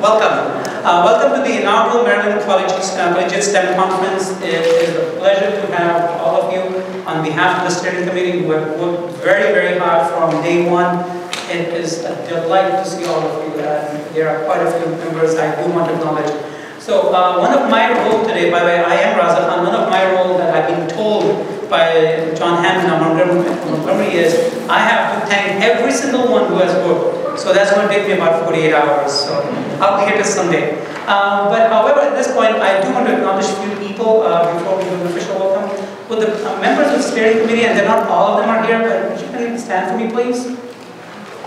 welcome. Uh, welcome to the inaugural Maryland College, uh, Collegiate STEM Conference. It is a pleasure to have all of you on behalf of the steering committee who have worked very, very hard from day one. It is a delight to see all of you. and there are quite a few members I do want to acknowledge. So uh, one of my roles today, by the way, I am Raza Khan, one of my roles that I've been told by John Hammond of Montgomery, Montgomery is I have to thank every single one who has worked. So that's going to take me about 48 hours. So I'll here till Sunday. Um, but however, at this point, I do want to acknowledge a few people uh, before we do an official welcome. With the uh, members of the steering committee, and they're not all of them are here, but would you stand for me, please?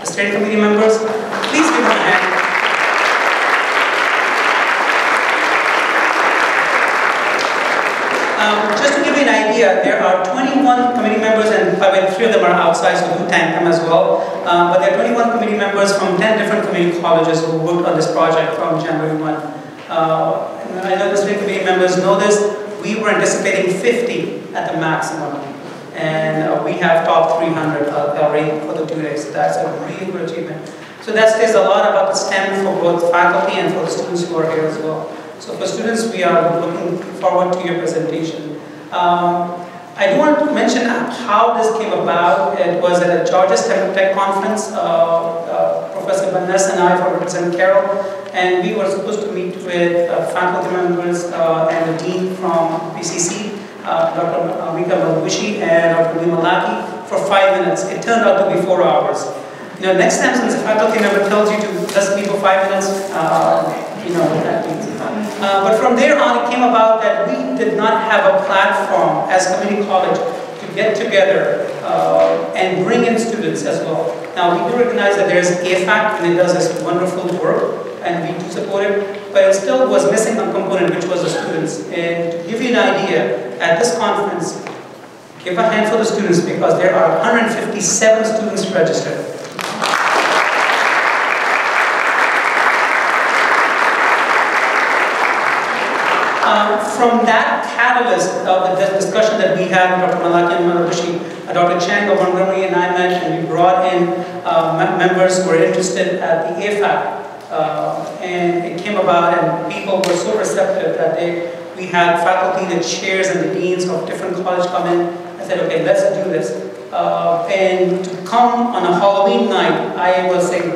The steering committee members, please give them a hand. Um, just to give you idea, there are 21 committee members, and by the way, three of them are outside, so do thank them as well. Um, but there are 21 committee members from 10 different community colleges who worked on this project from January 1. Uh, I know the state committee members know this. We were anticipating 50 at the maximum, and uh, we have top 300 uh, already for the two days. That's a really good achievement. So that says a lot about the STEM for both faculty and for the students who are here as well. So for students, we are looking forward to your presentation. Um, I do want to mention how this came about. It was at a Georgia Tech, Tech conference. Uh, uh, Professor Vanessa and I for Representative Carroll, and we were supposed to meet with uh, faculty members uh, and the dean from PCC, uh, Dr. Vika Malbushi and Dr. Lima Laki, for five minutes. It turned out to be four hours. You know, next time since a faculty member tells you to just meet for five minutes, uh, you know what that means. Uh, but from there on, it came about that we did not have a platform as community college to get together uh, and bring in students as well. Now, we do recognize that there's AFAC and it does this wonderful work, and we do support it, but it still was missing a component, which was the students. And to give you an idea, at this conference, give a hand for the students because there are 157 students registered. Um, from that catalyst of the discussion that we had, with Dr. Malaki and Marabushi, uh, Dr. Chang of Montgomery and I met, and we brought in uh, members who were interested at the AFAC. Uh, and it came about, and people were so receptive that they, we had faculty, the chairs, and the deans of different colleges come in and said, okay, let's do this. Uh, and to come on a Halloween night, I was saying,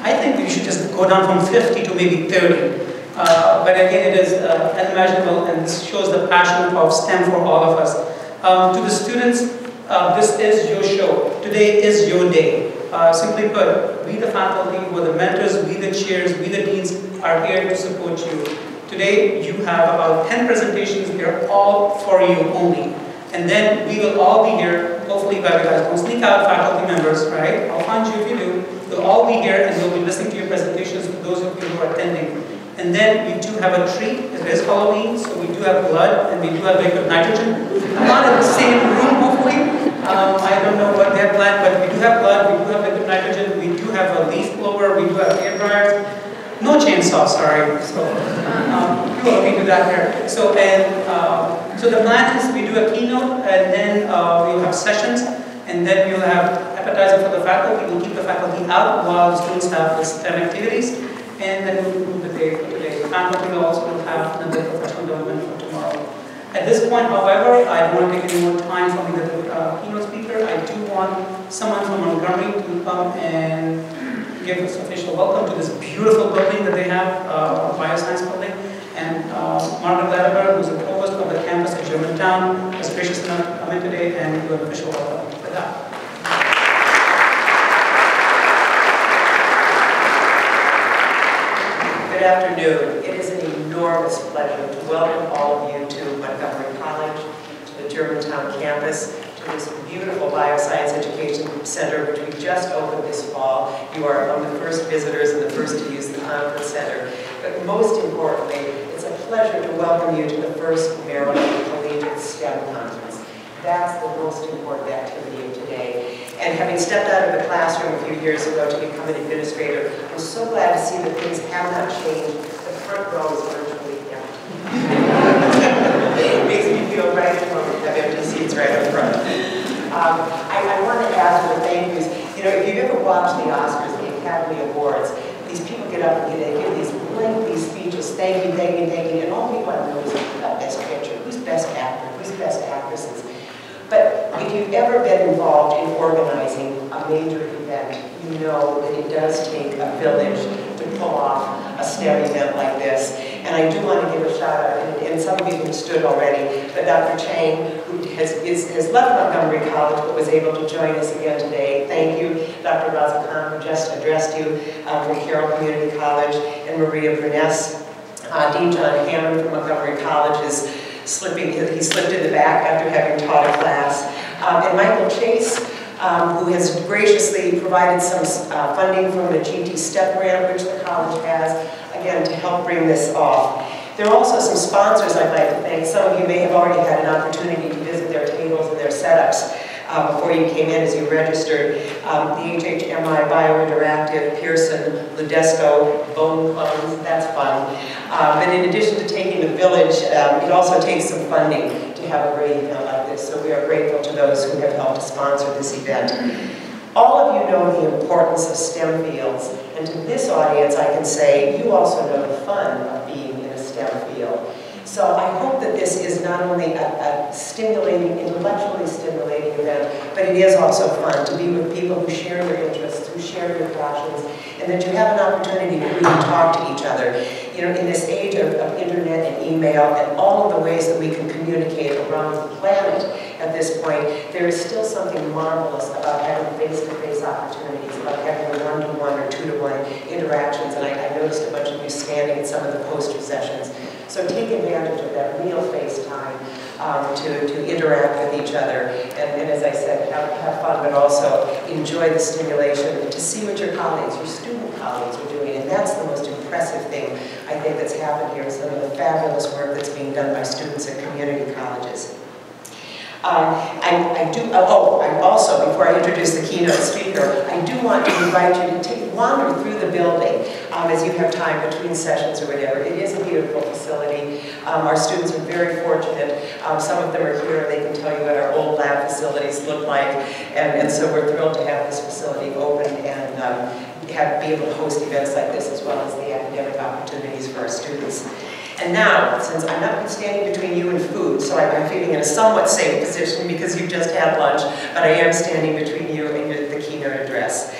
I think we should just go down from 50 to maybe 30. Uh, but again, it is uh, unimaginable and shows the passion of STEM for all of us. Um, to the students, uh, this is your show. Today is your day. Uh, simply put, we the faculty, we the mentors, we the chairs, we the deans are here to support you. Today, you have about 10 presentations. They're all for you only. And then we will all be here, hopefully by you guys don't sneak out faculty members, right? I'll find you if you do. We'll all be here and we'll be listening to your presentations for those of you who are attending. And then we do have a treat. It is Halloween, so we do have blood and we do have liquid nitrogen. I'm not in the same room, hopefully. Um, I don't know what they're planned, but we do have blood, we do have liquid nitrogen, we do have a leaf blower, we do have hair dryers. No chainsaw, sorry. So um, we into that here. So and uh, so the plan is we do a keynote, and then uh, we'll have sessions, and then we'll have appetizer for the faculty. We'll keep the faculty out while students have the STEM activities and then we'll move the day for today. Faculty will also will have another professional development for tomorrow. At this point, however, I don't want to take any more time from the uh, keynote speaker. I do want someone from Montgomery to come and give us official welcome to this beautiful building that they have, uh, Bioscience Building. And uh, Margaret Latimer, who's the provost of the campus at Germantown, was gracious enough to come in today and do an official welcome. For that. Afternoon. It is an enormous pleasure to welcome all of you to Montgomery College, to the Germantown campus, to this beautiful Bioscience Education Center, which we just opened this fall. You are among the first visitors and the first to use the conference center. But most importantly, it's a pleasure to welcome you to the first Maryland Collegiate STEM Conference. That's the most important activity of today. And having stepped out of the classroom a few years ago to become an administrator, I'm so glad to see that things have not changed. The front row is virtually empty. it makes me feel right at home to have empty seats right up front. Um, I, I want to to the thank yous. You know, if you've ever watched the Oscars, the Academy Awards, these people get up and they give these lengthy speeches, thank you, thank you, thank you, and all people want to know is best picture, who's best actor, who's best actresses. But if you've ever been involved in organizing a major event, you know that it does take a village to pull off a STEM event like this. And I do want to give a shout out, and, and some of you have stood already, but Dr. Chang, who has, is, has left Montgomery College but was able to join us again today. Thank you, Dr. Raza Khan, who just addressed you um, from Carroll Community College, and Maria Bruness. Uh, Dean John Hammond from Montgomery College is slipping, he slipped in the back after having taught a class. Um, and Michael Chase, um, who has graciously provided some uh, funding from the GT STEP grant, which the college has, again, to help bring this off. There are also some sponsors I'd like to thank. Some of you may have already had an opportunity to visit their tables and their setups uh, before you came in as you registered. Um, the HHMI Biointeractive, Pearson, Ludesco, Bone Clones, that's fun. Um, and in addition to taking the village, um, it also takes some funding to have a great event like this. So we are grateful to those who have helped sponsor this event. All of you know the importance of STEM fields, and to this audience I can say you also know the fun of being in a STEM field. So I hope that this is not only a, a, stimulating, intellectually stimulating event, but it is also fun to be with people who share your interests, who share your passions, and that you have an opportunity to really talk to each other. You know, in this age of, of internet and email and all of the ways that we can communicate around the planet at this point, there is still something marvelous about having face-to-face -face opportunities, about having one-to-one -one or two-to-one interactions. And I, I noticed a bunch of you standing at some of the poster sessions. So take advantage of that real face time um, to, to interact with each other. And, and as I said, have, have fun, but also enjoy the stimulation to see what your colleagues, your student colleagues are doing. And that's the most impressive thing I think that's happened here, some of the fabulous work that's being done by students at community colleges. Um, I, I, do, oh, I also, before I introduce the keynote speaker, I do want to invite you to take, wander through the building um, as you have time between sessions or whatever. It is a beautiful facility. Um, our students are very fortunate. Um, some of them are here they can tell you what our old lab facilities look like. And, and so we're thrilled to have this facility open and um, have, be able to host events like this as well as the academic opportunities for our students. And now, since I'm not standing between you and food, so I'm feeling in a somewhat safe position because you've just had lunch, but I am standing between you and your, the keynote address.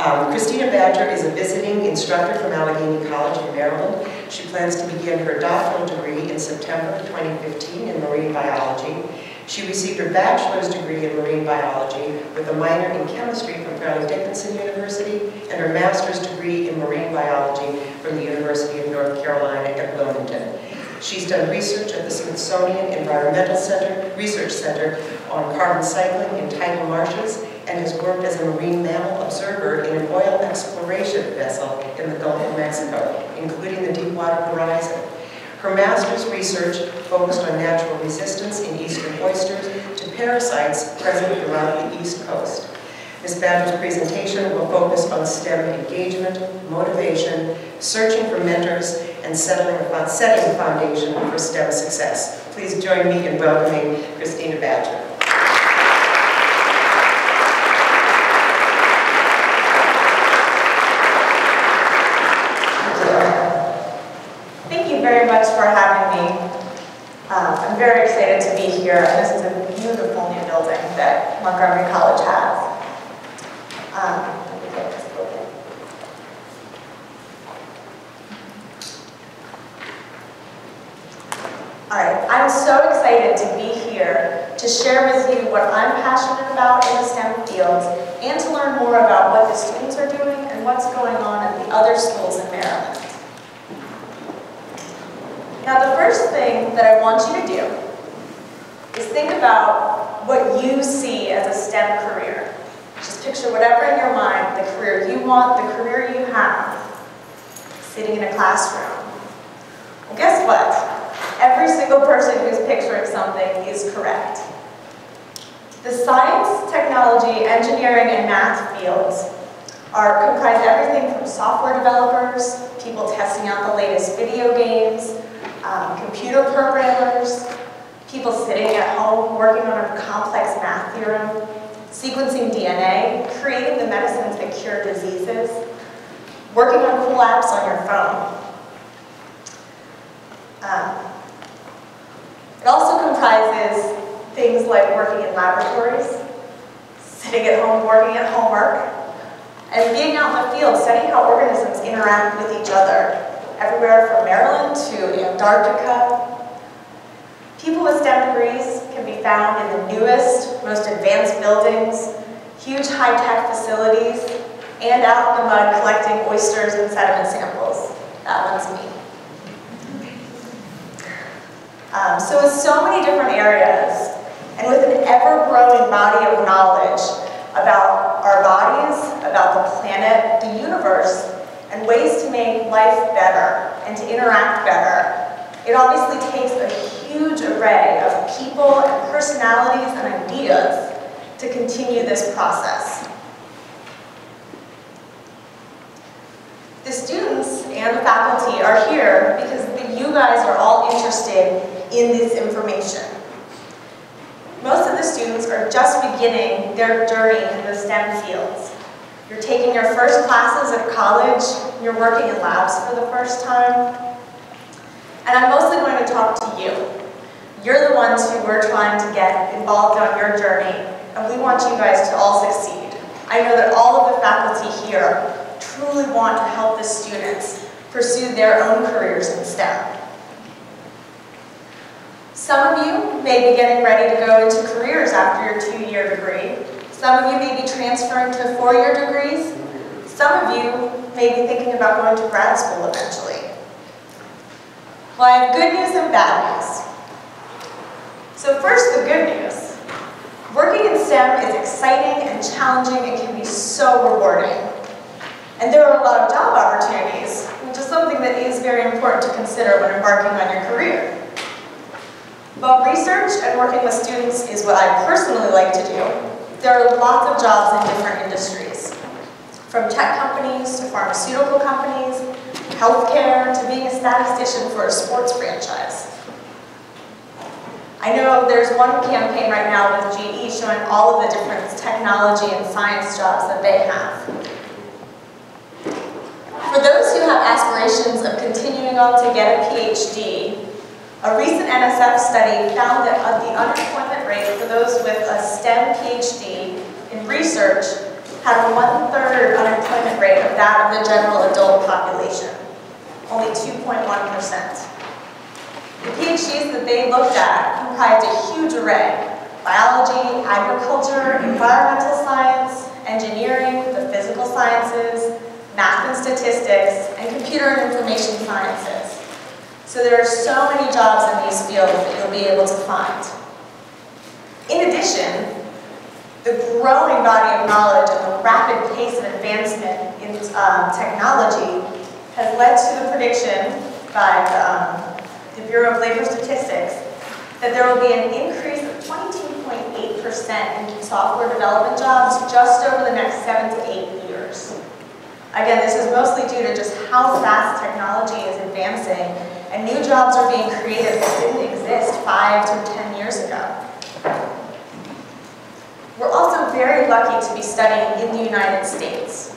Um, Christina Badger is a visiting instructor from Allegany College in Maryland. She plans to begin her doctoral degree in September 2015 in marine biology. She received her bachelor's degree in marine biology with a minor in chemistry from Fairleigh Dickinson University and her master's degree in marine biology from the University of North Carolina at Wilmington. She's done research at the Smithsonian Environmental Center, Research Center on carbon cycling in tidal marshes and has worked as a marine mammal observer in an oil exploration vessel in the Gulf of Mexico, including the Deepwater Horizon. Her master's research focused on natural resistance in eastern oysters to parasites present around the east coast. Ms. Badger's presentation will focus on STEM engagement, motivation, searching for mentors, and settling setting a foundation for STEM success. Please join me in welcoming Christina Badger. For having me. Um, I'm very excited to be here, and this is a beautiful new building that Montgomery College has. Um, All right, I'm so excited to be here to share with you what I'm passionate about in the STEM fields and to learn more about what the students are doing and what's going on at the other schools in Maryland. Now the first thing that I want you to do is think about what you see as a STEM career. Just picture whatever in your mind, the career you want, the career you have, sitting in a classroom. Well, guess what? Every single person who's picturing something is correct. The science, technology, engineering, and math fields are comprised everything from software developers, people testing out the latest video games, um, computer programmers, people sitting at home working on a complex math theorem, sequencing DNA, creating the medicines that cure diseases, working on cool apps on your phone. Um, it also comprises things like working in laboratories, sitting at home working at homework, and being out in the field studying how organisms interact with each other, everywhere from Maryland to Antarctica. People with STEM degrees can be found in the newest, most advanced buildings, huge high-tech facilities, and out in the mud collecting oysters and sediment samples. That one's me. Um, so in so many different areas, and with an ever-growing body of knowledge about our bodies, about the planet, the universe, and ways to make life better and to interact better, it obviously takes a huge array of people and personalities and ideas to continue this process. The students and the faculty are here because you guys are all interested in this information. Most of the students are just beginning their journey in the STEM fields. You're taking your first classes at college, you're working in labs for the first time, and I'm mostly going to talk to you. You're the ones who we're trying to get involved on your journey, and we want you guys to all succeed. I know that all of the faculty here truly want to help the students pursue their own careers in STEM. Some of you may be getting ready to go into careers after your two-year degree. Some of you may be transferring to four-year degrees. Some of you may be thinking about going to grad school eventually. Well, I have good news and bad news. So first, the good news. Working in STEM is exciting and challenging and can be so rewarding. And there are a lot of job opportunities, which is something that is very important to consider when embarking on your career. But research and working with students is what I personally like to do. There are lots of jobs in different industries, from tech companies to pharmaceutical companies, healthcare, to being a statistician for a sports franchise. I know there's one campaign right now with GE showing all of the different technology and science jobs that they have. For those who have aspirations of continuing on to get a PhD, a recent NSF study found that the unemployment rate for those with a STEM PhD in research had a one-third unemployment rate of that of the general adult population, only 2.1%. The PhDs that they looked at comprised a huge array, biology, agriculture, environmental science, engineering, the physical sciences, math and statistics, and computer and information sciences. So there are so many jobs in these fields that you'll be able to find. In addition, the growing body of knowledge and the rapid pace of advancement in um, technology has led to the prediction by the, um, the Bureau of Labor Statistics that there will be an increase of 22.8% in software development jobs just over the next seven to eight years. Again, this is mostly due to just how fast technology is advancing and new jobs are being created that didn't exist five to ten years ago. We're also very lucky to be studying in the United States.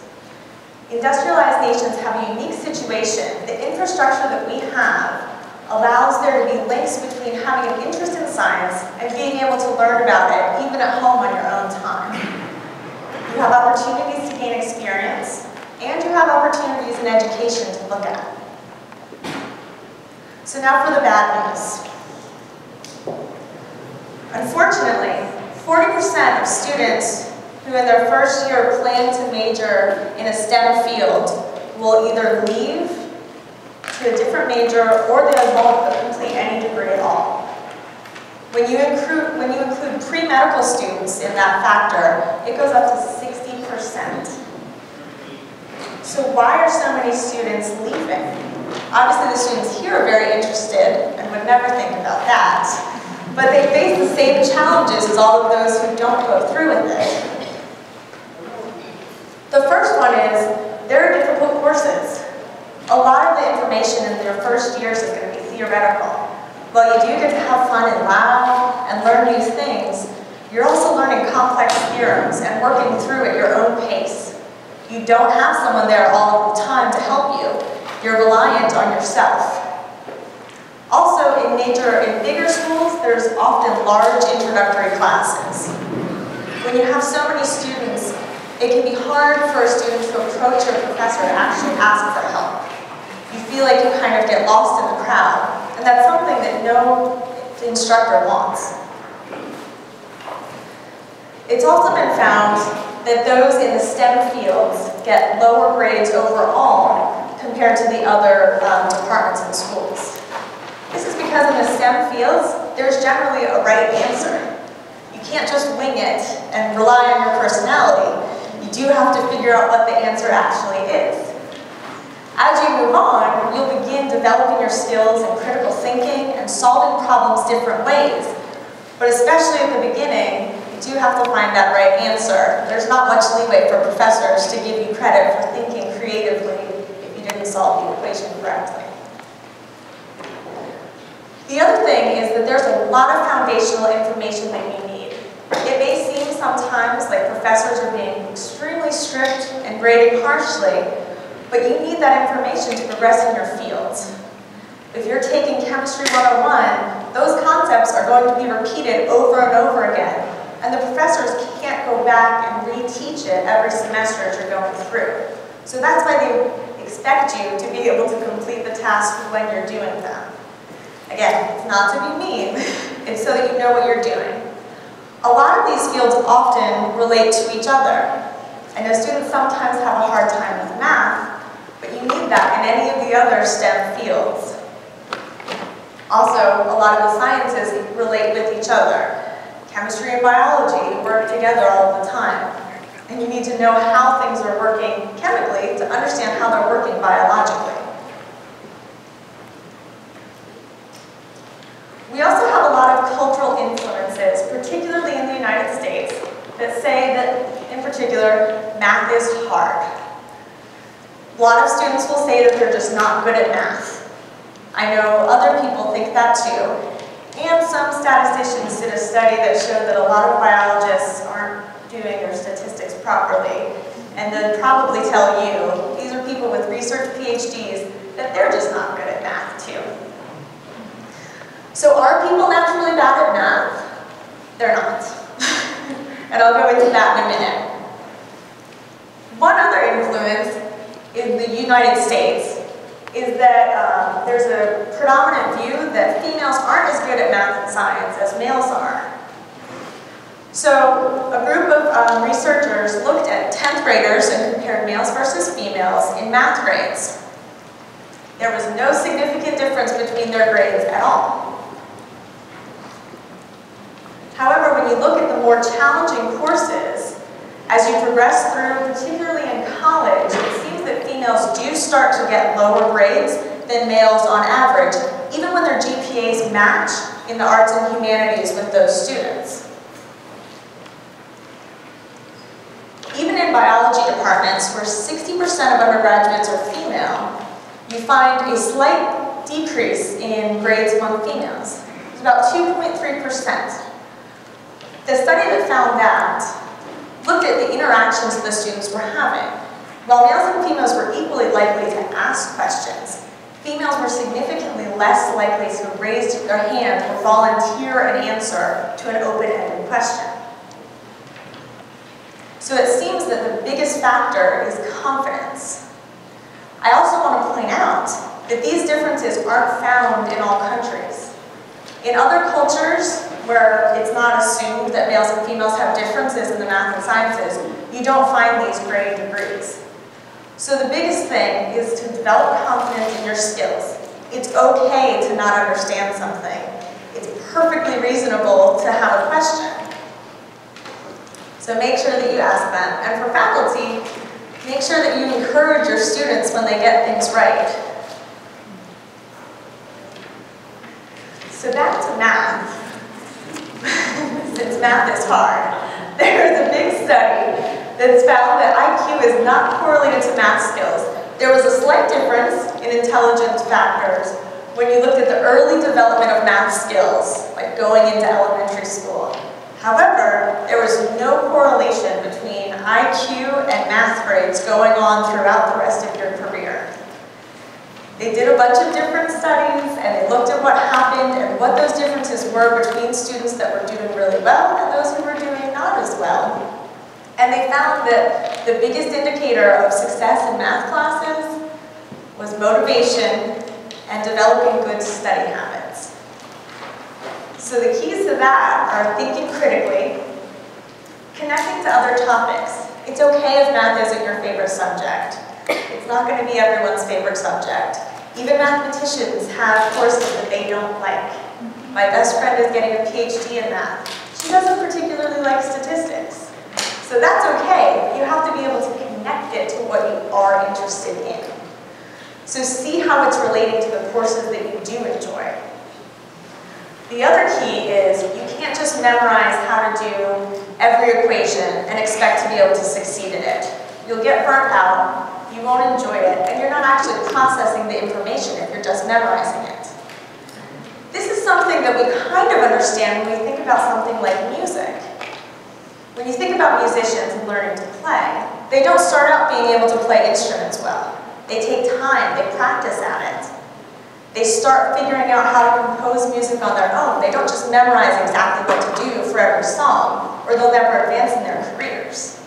Industrialized nations have a unique situation. The infrastructure that we have allows there to be links between having an interest in science and being able to learn about it, even at home on your own time. You have opportunities to gain experience, and you have opportunities in education to look at. So now for the bad news. Unfortunately, 40% of students who in their first year plan to major in a STEM field will either leave to a different major or they won't complete any degree at all. When you include, when you include pre-medical students in that factor, it goes up to 60%. So why are so many students leaving? Obviously the students here are very interested and would never think about that. But they face the same challenges as all of those who don't go through with it. The first one is, there are difficult courses. A lot of the information in their first years is going to be theoretical. While you do get to have fun and laugh and learn new things, you're also learning complex theorems and working through at your own pace. You don't have someone there all the time to help you. You're reliant on yourself. Also, in nature, in bigger schools, there's often large introductory classes. When you have so many students, it can be hard for a student to approach a professor to actually ask for help. You feel like you kind of get lost in the crowd, and that's something that no instructor wants. It's also been found that those in the STEM fields get lower grades overall compared to the other um, departments and schools. This is because in the STEM fields, there's generally a right answer. You can't just wing it and rely on your personality. You do have to figure out what the answer actually is. As you move on, you'll begin developing your skills in critical thinking and solving problems different ways. But especially at the beginning, you do have to find that right answer. There's not much leeway for professors to give you credit for thinking creatively solve the equation correctly. The other thing is that there's a lot of foundational information that you need. It may seem sometimes like professors are being extremely strict and grading harshly, but you need that information to progress in your fields. If you're taking Chemistry 101, those concepts are going to be repeated over and over again and the professors can't go back and reteach it every semester as you're going through. So that's why they expect you to be able to complete the tasks when you're doing them. Again, it's not to be mean, it's so that you know what you're doing. A lot of these fields often relate to each other. I know students sometimes have a hard time with math, but you need that in any of the other STEM fields. Also, a lot of the sciences relate with each other. Chemistry and biology work together all the time. And you need to know how things are working chemically to understand how they're working biologically. We also have a lot of cultural influences, particularly in the United States, that say that, in particular, math is hard. A lot of students will say that they're just not good at math. I know other people think that too, and some statisticians did a study that showed that a lot of biologists aren't doing their statistics properly. And then probably tell you, these are people with research PhDs, that they're just not good at math too. So are people naturally bad at math? They're not. and I'll go into that in a minute. One other influence in the United States is that um, there's a predominant view that females aren't as good at math and science as males are. So a group of um, researchers looked at 10th graders and compared males versus females in math grades. There was no significant difference between their grades at all. However, when you look at the more challenging courses, as you progress through, particularly in college, it seems that females do start to get lower grades than males on average, even when their GPAs match in the arts and humanities with those students. Even in biology departments, where 60% of undergraduates are female, you find a slight decrease in grades among females. It's about 2.3%. The study that found that looked at the interactions the students were having. While males and females were equally likely to ask questions, females were significantly less likely to raise their hand or volunteer an answer to an open-ended question. So it seems that the biggest factor is confidence. I also want to point out that these differences aren't found in all countries. In other cultures, where it's not assumed that males and females have differences in the math and sciences, you don't find these grade degrees. So the biggest thing is to develop confidence in your skills. It's okay to not understand something. It's perfectly reasonable to have a question. So make sure that you ask them. And for faculty, make sure that you encourage your students when they get things right. So back to math. Since math is hard. There's a big study that's found that IQ is not correlated to math skills. There was a slight difference in intelligence factors when you looked at the early development of math skills, like going into elementary school. However, there was no correlation between IQ and math grades going on throughout the rest of your career. They did a bunch of different studies and they looked at what happened and what those differences were between students that were doing really well and those who were doing not as well. And they found that the biggest indicator of success in math classes was motivation and developing good study habits. So the keys to that are thinking critically, connecting to other topics. It's okay if math isn't your favorite subject. It's not going to be everyone's favorite subject. Even mathematicians have courses that they don't like. My best friend is getting a PhD in math. She doesn't particularly like statistics. So that's okay. You have to be able to connect it to what you are interested in. So see how it's relating to the courses that you do enjoy. The other key is you can't just memorize how to do every equation and expect to be able to succeed in it. You'll get burnt out, you won't enjoy it, and you're not actually processing the information if you're just memorizing it. This is something that we kind of understand when we think about something like music. When you think about musicians and learning to play, they don't start out being able to play instruments well. They take time, they practice at it. They start figuring out how to compose music on their own. They don't just memorize exactly what to do for every song, or they'll never advance in their careers.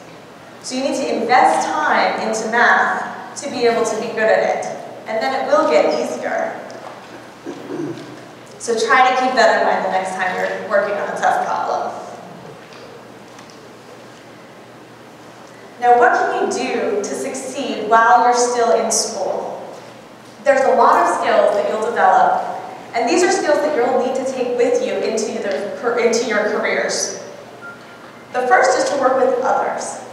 So you need to invest time into math to be able to be good at it. And then it will get easier. So try to keep that in mind the next time you're working on a tough problem. Now what can you do to succeed while you're still in school? There's a lot of skills that you'll develop, and these are skills that you'll need to take with you into, the, into your careers. The first is to work with others.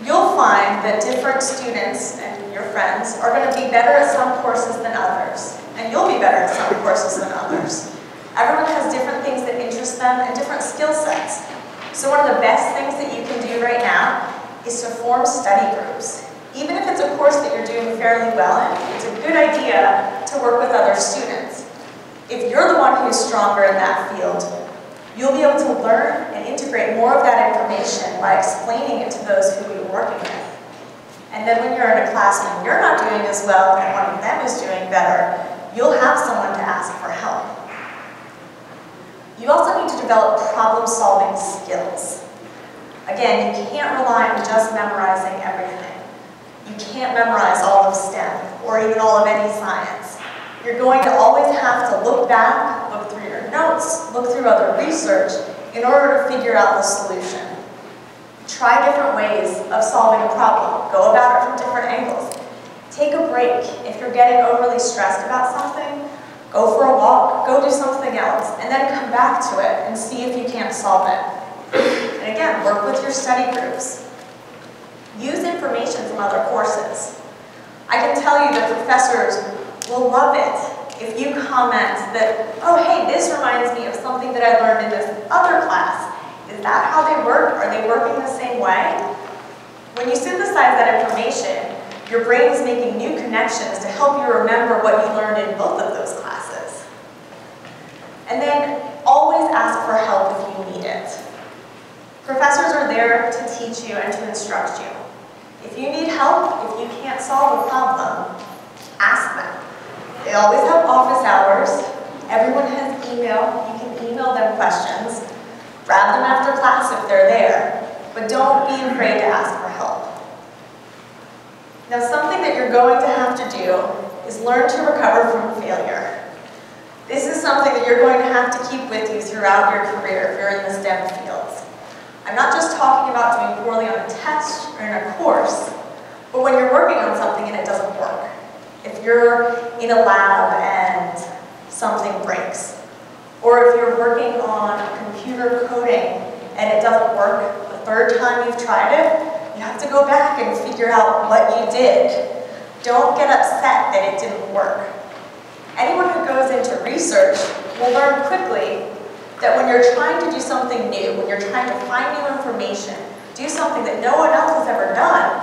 You'll find that different students and your friends are going to be better at some courses than others, and you'll be better at some courses than others. Everyone has different things that interest them and different skill sets. So one of the best things that you can do right now is to form study groups. Even if it's a course that you're doing fairly well in, it's a good idea to work with other students. If you're the one who's stronger in that field, you'll be able to learn and integrate more of that information by explaining it to those who you're working with. And then when you're in a class and you're not doing as well and one of them is doing better, you'll have someone to ask for help. You also need to develop problem-solving skills. Again, you can't rely on just memorizing everything. You can't memorize all of STEM or even all of any science. You're going to always have to look back, look through your notes, look through other research in order to figure out the solution. Try different ways of solving a problem. Go about it from different angles. Take a break. If you're getting overly stressed about something, go for a walk, go do something else, and then come back to it and see if you can't solve it. And again, work with your study groups. Use information from other courses. I can tell you that professors will love it if you comment that, oh hey, this reminds me of something that I learned in this other class. Is that how they work? Are they working the same way? When you synthesize that information, your brain is making new connections to help you remember what you learned in both of those classes. And then always ask for help if you need it. Professors are there to teach you and to instruct you. If you need help, if you can't solve a problem, ask them. They always have office hours. Everyone has email. You can email them questions. Grab them after class if they're there. But don't be afraid to ask for help. Now something that you're going to have to do is learn to recover from failure. This is something that you're going to have to keep with you throughout your career if you're in the STEM fields. I'm not just talking about doing poorly on a test or in a course, but when you're working on something and it doesn't work. If you're in a lab and something breaks, or if you're working on computer coding and it doesn't work the third time you've tried it, you have to go back and figure out what you did. Don't get upset that it didn't work. Anyone who goes into research will learn quickly that when you're trying to do something new, when you're trying to find new information, do something that no one else has ever done,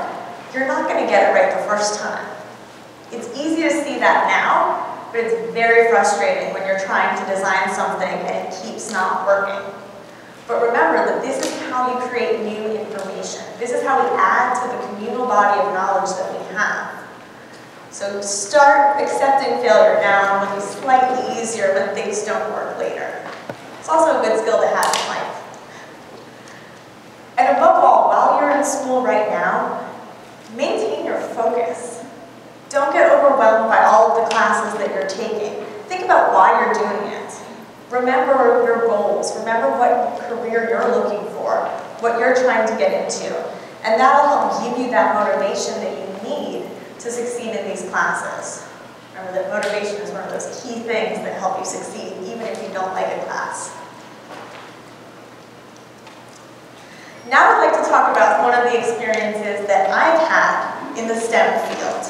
you're not going to get it right the first time. It's easy to see that now, but it's very frustrating when you're trying to design something and it keeps not working. But remember that this is how you create new information. This is how we add to the communal body of knowledge that we have. So start accepting failure now it'll be slightly easier when things don't work later. It's also a good skill to have in life. And above all, while you're in school right now, maintain your focus. Don't get overwhelmed by all of the classes that you're taking. Think about why you're doing it. Remember your goals. Remember what career you're looking for, what you're trying to get into. And that'll help give you that motivation that you need to succeed in these classes. Remember that motivation is one of those key things that help you succeed you don't like a class. Now I'd like to talk about one of the experiences that I've had in the STEM field.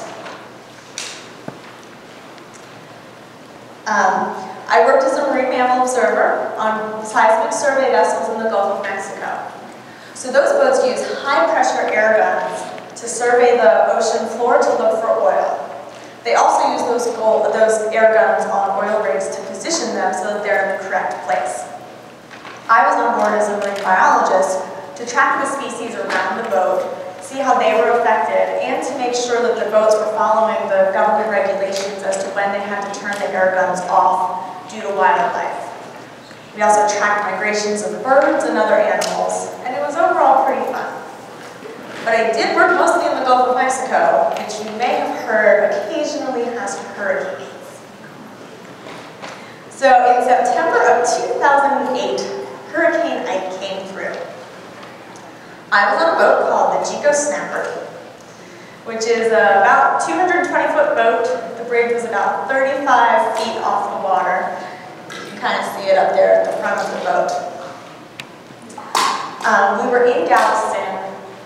Um, I worked as a marine mammal observer on seismic survey vessels in the Gulf of Mexico. So those boats use high pressure air guns to survey the ocean floor to look for oil. They also use those, gold, those air guns on oil rigs to position them so that they're in the correct place. I was on board as a marine biologist to track the species around the boat, see how they were affected, and to make sure that the boats were following the government regulations as to when they had to turn the air guns off due to wildlife. We also tracked migrations of birds and other animals, and it was overall pretty fun. But I did work mostly in the Gulf of Mexico, which you may have heard occasionally has hurricanes. So in September of 2008, Hurricane Ike came through. I was on a boat called the Chico Snapper, which is about 220 foot boat. The bridge was about 35 feet off the water. You can kind of see it up there at the front of the boat. Um, we were in Galveston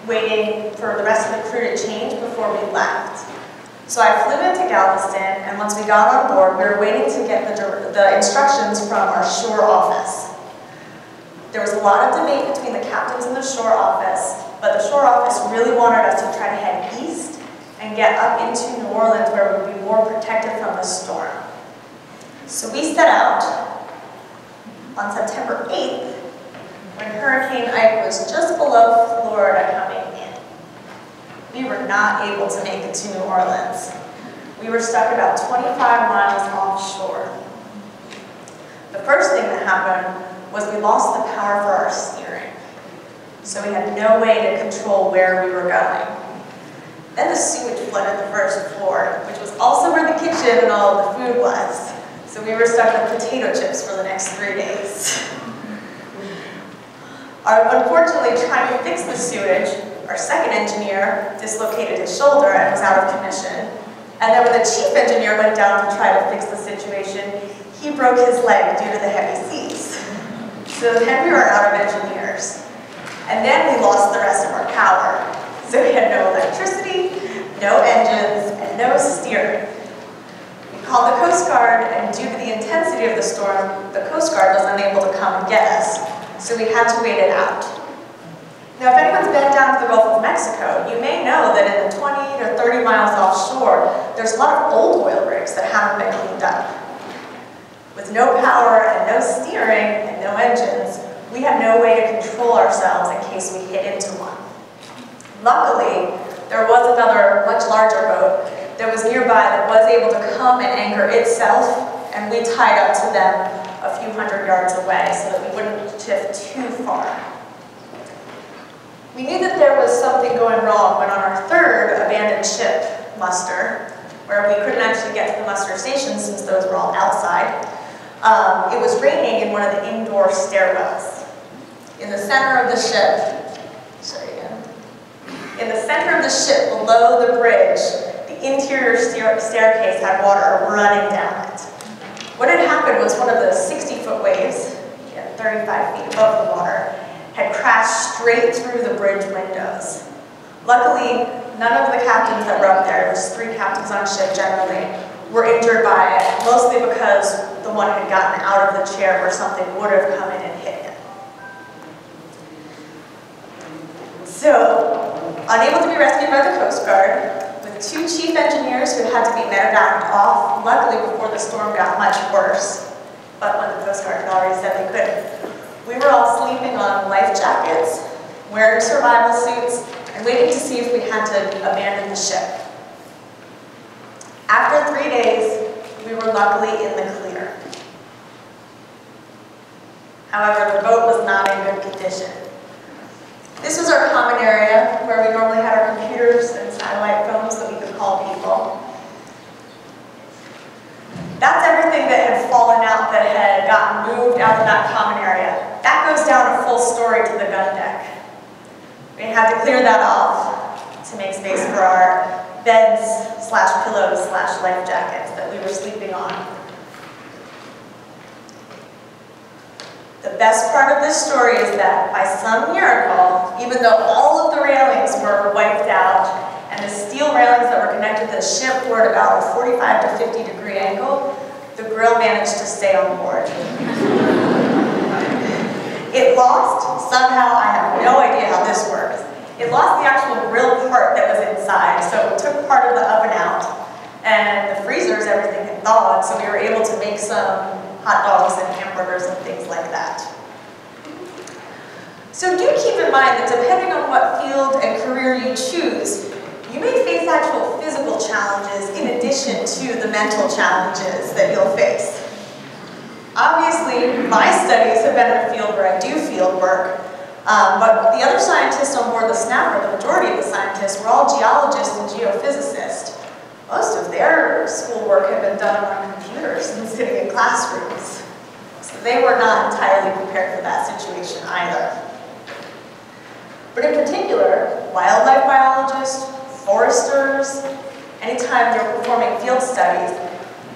waiting for the rest of the crew to change before we left. So I flew into Galveston, and once we got on board, we were waiting to get the, the instructions from our shore office. There was a lot of debate between the captains and the shore office, but the shore office really wanted us to try to head east and get up into New Orleans where we would be more protected from the storm. So we set out on September 8th when Hurricane Ike was just below Florida. We were not able to make it to New Orleans. We were stuck about 25 miles offshore. The first thing that happened was we lost the power for our steering. So we had no way to control where we were going. Then the sewage flooded the first floor, which was also where the kitchen and all the food was. So we were stuck with potato chips for the next three days. Our, unfortunately, trying to fix the sewage, our second engineer dislocated his shoulder and was out of commission. And then when the chief engineer went down to try to fix the situation, he broke his leg due to the heavy seas. So then we were out of engineers. And then we lost the rest of our power. So we had no electricity, no engines, and no steering. We called the Coast Guard, and due to the intensity of the storm, the Coast Guard was unable to come and get us so we had to wait it out. Now, if anyone's been down to the Gulf of Mexico, you may know that in the 20 to 30 miles offshore, there's a lot of old oil rigs that haven't been cleaned up. With no power and no steering and no engines, we had no way to control ourselves in case we hit into one. Luckily, there was another much larger boat that was nearby that was able to come and anchor itself, and we tied up to them a few hundred yards away so that we wouldn't shift too far. We knew that there was something going wrong when on our third abandoned ship muster, where we couldn't actually get to the muster station since those were all outside, um, it was raining in one of the indoor stairwells. In the center of the ship, show you again. In the center of the ship, below the bridge, the interior stair staircase had water running down it. What had happened was one of the 60-foot waves, yeah, 35 feet above the water, had crashed straight through the bridge windows. Luckily, none of the captains that were up there, there was three captains on ship generally, were injured by it, mostly because the one had gotten out of the chair where something would have come in and hit him. So, unable to be rescued by the Coast Guard, with two chief engineers who had to be medevaced off, luckily before the storm got much worse, but when the Coast Guard had already said they couldn't. We were all sleeping on life jackets wearing survival suits, and waiting to see if we had to abandon the ship. After three days, we were luckily in the clear. However, the boat was not in good condition. This was our common area where we normally had our computers and satellite phones that we could call people. That's everything that had fallen out that had gotten moved out of that common area. That goes down a full story to the gun deck. We had to clear that off to make space for our beds slash pillows slash life jackets that we were sleeping on. The best part of this story is that by some miracle, even though all of the railings were wiped out and the steel railings that were connected to the ship were at about a 45 to 50 degree angle, the grill managed to stay on board. It lost, somehow, I have no idea how this works, it lost the actual grill part that was inside, so it took part of the oven out, and the freezers, everything had thawed, so we were able to make some hot dogs and hamburgers and things like that. So do keep in mind that depending on what field and career you choose, you may face actual physical challenges in addition to the mental challenges that you'll face. Obviously, my studies have been in a field where I do field work, um, but the other scientists on board the Snapper, the majority of the scientists, were all geologists and geophysicists. Most of their schoolwork had been done on computers and sitting in classrooms. So they were not entirely prepared for that situation either. But in particular, wildlife biologists, foresters, anytime you're performing field studies,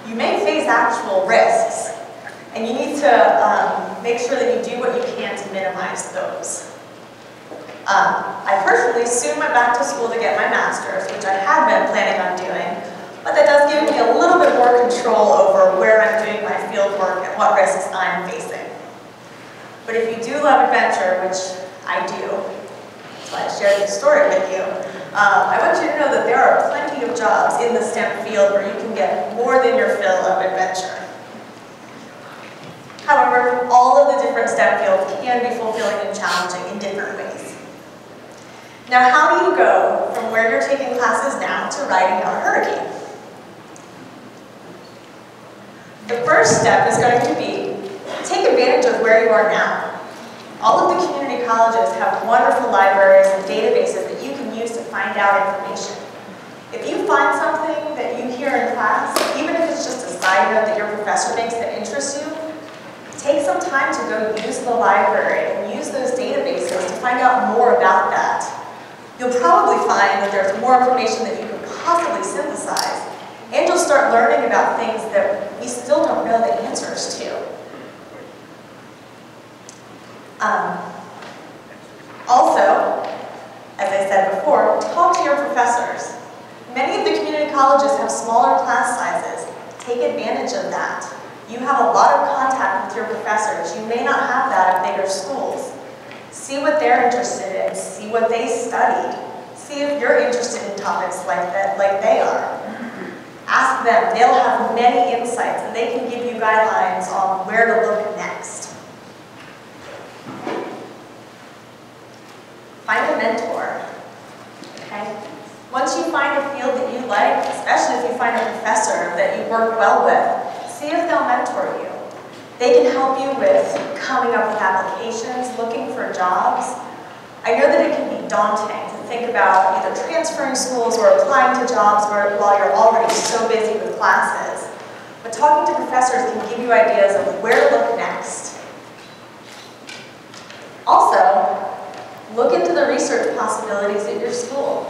you may face actual risks. And you need to um, make sure that you do what you can to minimize those. Um, I personally soon went back to school to get my master's, which I had been planning on doing, but that does give me a little bit more control over where I'm doing my field work and what risks I'm facing. But if you do love adventure, which I do, why I shared this story with you, um, I want you to know that there are plenty of jobs in the STEM field where you can get more than your fill of adventure. However, all of the different STEM fields can be fulfilling and challenging in different ways. Now, how do you go from where you're taking classes now to riding a hurricane? The first step is going to be take advantage of where you are now. All of the community colleges have wonderful libraries and databases that you can use to find out information. If you find something that you hear in class, even if it's just a side note that your professor makes that interests you, take some time to go use the library and use those databases to find out more about that you'll probably find that there's more information that you can possibly synthesize. And you'll start learning about things that we still don't know the answers to. Um, also, as I said before, talk to your professors. Many of the community colleges have smaller class sizes. Take advantage of that. You have a lot of contact with your professors. You may not have that at bigger schools. See what they're interested in, see what they studied, see if you're interested in topics like that, like they are. Ask them, they'll have many insights and they can give you guidelines on where to look next. Find a mentor, okay? Once you find a field that you like, especially if you find a professor that you work well with, see if they'll mentor you. They can help you with coming up with applications, looking for jobs. I know that it can be daunting to think about either transferring schools or applying to jobs where, while you're already so busy with classes. But talking to professors can give you ideas of where to look next. Also, look into the research possibilities at your school.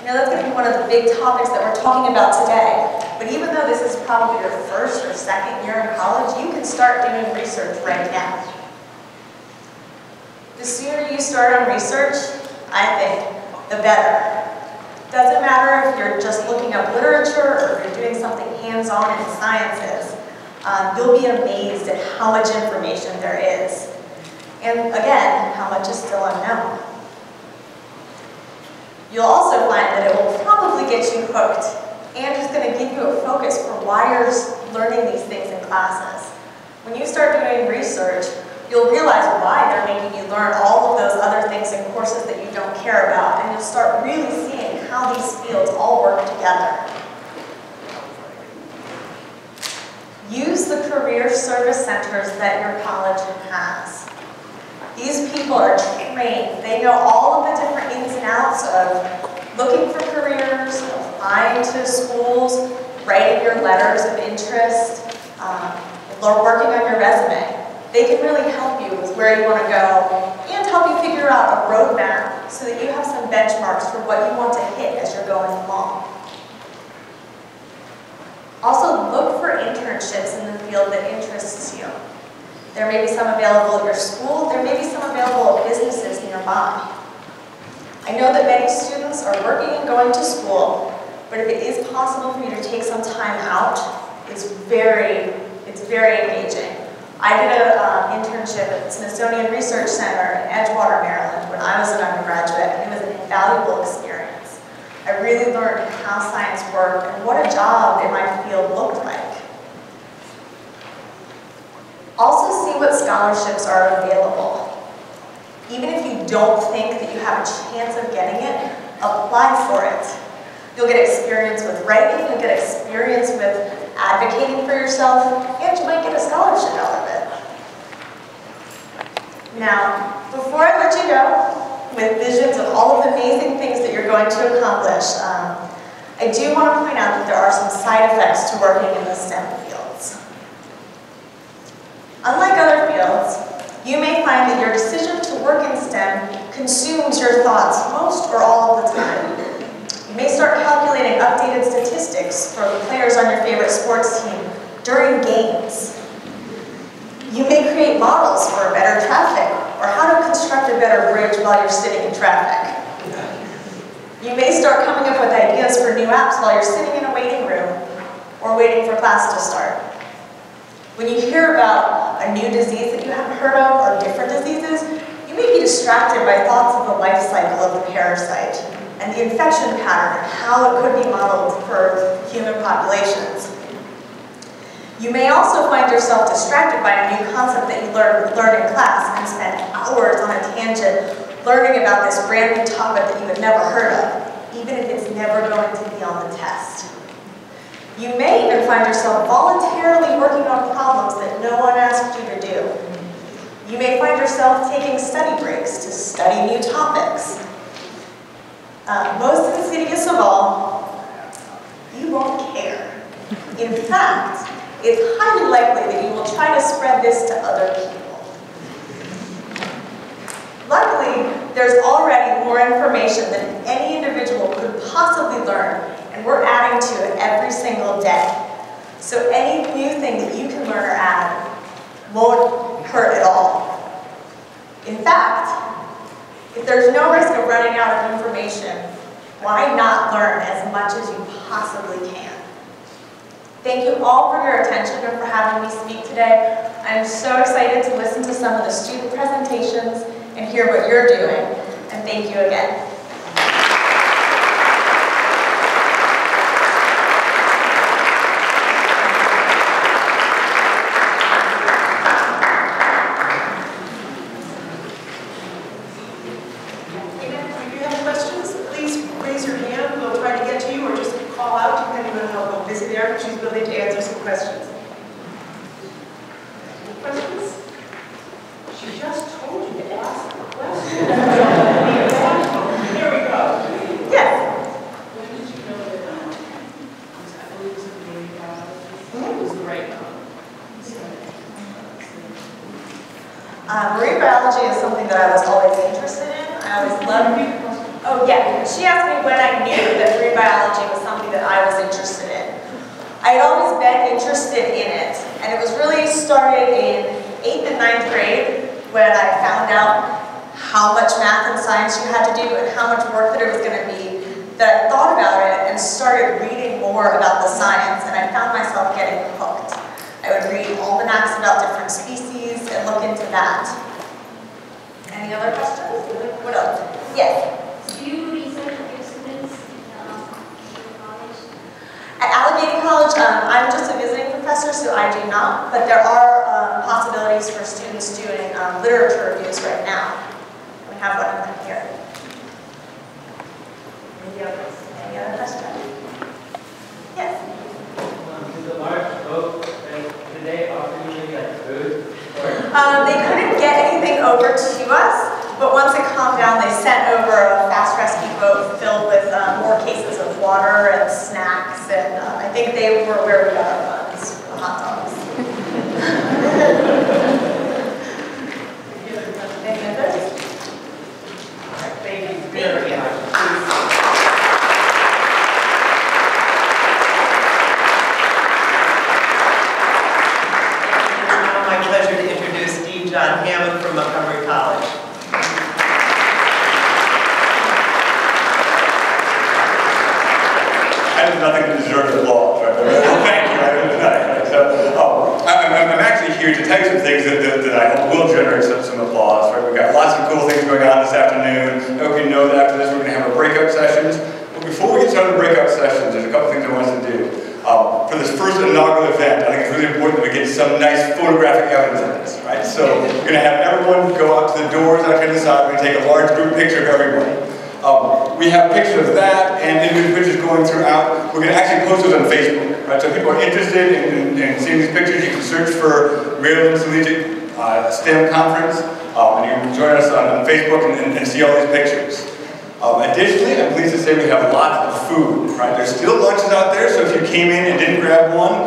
I know that's going to be one of the big topics that we're talking about today. But even though this is probably your first or second year in college, you can start doing research right now. The sooner you start on research, I think, the better. Doesn't matter if you're just looking up literature or you're doing something hands-on in the sciences. Um, you'll be amazed at how much information there is. And again, how much is still unknown. You'll also find that it will probably get you hooked and it's going to give you a focus for why you're learning these things in classes. When you start doing research, You'll realize why they're making you learn all of those other things and courses that you don't care about, and you'll start really seeing how these fields all work together. Use the career service centers that your college has. These people are trained. They know all of the different ins and outs of looking for careers, applying to schools, writing your letters of interest, um, working on your resume. They can really help you with where you want to go and help you figure out a roadmap so that you have some benchmarks for what you want to hit as you're going along. Also, look for internships in the field that interests you. There may be some available at your school, there may be some available at businesses nearby. I know that many students are working and going to school, but if it is possible for you to take some time out, it's very, it's very engaging. I did an um, internship at the Smithsonian Research Center in Edgewater, Maryland when I was an undergraduate, and it was an invaluable experience. I really learned how science worked and what a job in my field looked like. Also see what scholarships are available. Even if you don't think that you have a chance of getting it, apply for it. You'll get experience with writing, you'll get experience with advocating for yourself, and you might get a scholarship out. Now, before I let you go, with visions of all of the amazing things that you're going to accomplish. Um, I do want to point out that there are some side effects to working in the STEM fields. Unlike other fields, you may find that your decision to work in STEM consumes your thoughts most or all of the time. You may start calculating updated statistics for the players on your favorite sports team during games. You may create models for better traffic or how to construct a better bridge while you're sitting in traffic. You may start coming up with ideas for new apps while you're sitting in a waiting room or waiting for class to start. When you hear about a new disease that you haven't heard of or different diseases, you may be distracted by thoughts of the life cycle of the parasite and the infection pattern and how it could be modeled for human populations. You may also find yourself distracted by a new concept that you learn, learn in class and spend hours on a tangent learning about this brand new topic that you have never heard of, even if it's never going to be on the test. You may even find yourself voluntarily working on problems that no one asked you to do. You may find yourself taking study breaks to study new topics. Uh, most insidious of all, you won't care. In fact, it's highly likely that you will try to spread this to other people. Luckily, there's already more information than any individual could possibly learn, and we're adding to it every single day. So any new thing that you can learn or add won't hurt at all. In fact, if there's no risk of running out of information, why not learn as much as you possibly can? Thank you all for your attention and for having me speak today. I'm so excited to listen to some of the student presentations and hear what you're doing. And thank you again. Professor, so I do not, but there are um, um, possibilities for students doing um, literature reviews right now. We have one of them here. Any other any other questions? Yes? Did the large boat, like, did they offer you like food? Um, they couldn't get anything over to us, but once it calmed down, they sent over a fast rescue boat filled with um, more cases of water and snacks, and uh, I think they were where we got our funds, for the hot dogs. Any others? Thank you very much. It's now my pleasure to introduce Dean John Hammond from Montgomery College. I have nothing to deserve applause, right? Well, thank you, right? Right. So, um, I- I'm, I'm actually here to tell you some things that, that, that I hope will generate some, some applause, right? We've got lots of cool things going on this afternoon. I hope you know that after this, we're gonna have our breakout sessions. But before we get started with breakout sessions, there's a couple things I want us to do. Um, for this first inaugural event, I think it's really important that we get some nice photographic evidence of this, right? So we're gonna have everyone go out to the doors to the side, we're gonna take a large group picture of everybody. Um, we have pictures of that and individual pictures going throughout. We're going to actually post those on Facebook, right? So if people are interested in, in, in seeing these pictures, you can search for Maryland Collegiate uh, STEM Conference, um, and you can join us on, on Facebook and, and, and see all these pictures. Um, additionally, I'm pleased to say we have lots of food, right? There's still lunches out there, so if you came in and didn't grab one,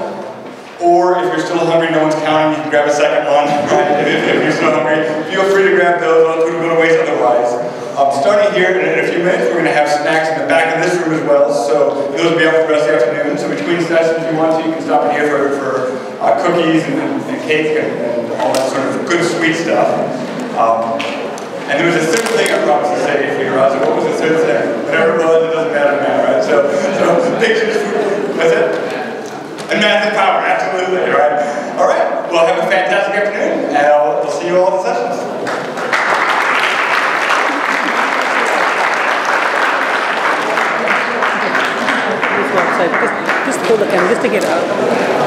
or if you're still hungry, no one's counting, you can grab a second one, right? If, if you're still hungry, feel free to grab those, I'll put them to waste otherwise. Um, starting here in, in a few minutes, we're going to have snacks in the back of this room as well, so those will be out for the rest of the afternoon. So between sessions, if you want to, you can stop in here for, for uh, cookies and, and cake and, and all that sort of good sweet stuff. Um, and there was a third thing I promised to say for you, Raza. What was the third thing? Whatever it was, it doesn't matter now, right? So, so pictures, what's it? And math and power, absolutely, right? All right, well, have a fantastic afternoon, and I'll, we'll see you all at the sessions. Just, just hold the camera, just take it out.